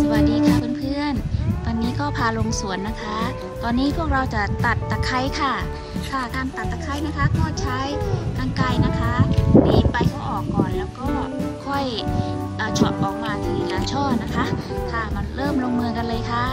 สวัสดีค่ะเพื่อนๆ ตอนนี้ก็พาลงสวนนะคะ ตอนนี้พวกเราจะตัดตะไคร้ค่ะ ค่ะการตัดตะไคร้นะคะ ก็ใช้กรรไกรนะคะรีดใบเขาออกก่อนแล้วก็ค่อยเอ่อเฉาะออกมาทีละช่อนะคะ ค่ะมาเริ่มลงมือกันเลยค่ะ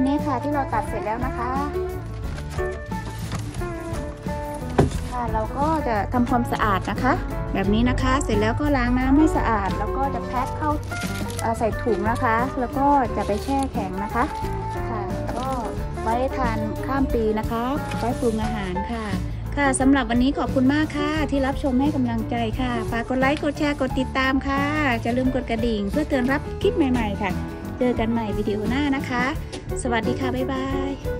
นๆนี่ค่ะที่เราตัดเสร็จแล้วนะคะค่ะเราก็จะทำความสะอาดนะคะ แบบนี้นะคะเสร็จแล้วก็ล้างน้ำให้สะอาด แล้วก็จะแพ็คเข้าใส่ถุงนะคะ แล้วก็จะไปแช่แข็งนะคะค่ะก็ไว้ทานข้ามปีนะคะไว้ปรุงอาหารค่ะ ค่ะสำหรับวันนี้ขอบคุณมากค่ะ ที่รับชมให้กำลังใจค่ะฝากกดไลค์กดแชร์กดติดตามค่ะจะลืมกดกระดิ่ง เพื่อเตือนรับคลิปใหม่ ๆ ค่ะ เจอกันใหม่วิดีโอหน้านะคะ สวัสดีค่ะ บ๊ายบาย